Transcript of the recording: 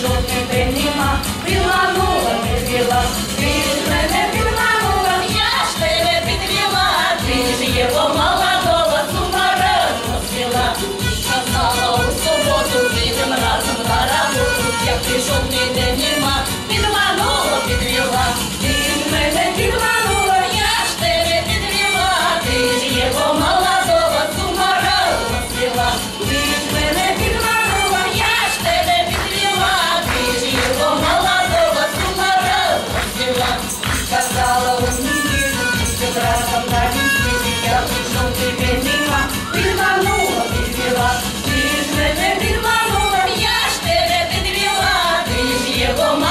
жовтий день нема, підманула, підвела, ти ж мене підманула, я ж тебе підвела, ти ж його молодого сума разом звела. Сказала у суботу, підем разом на роботу, як ти жовтий день нема, підманула. 也做梦。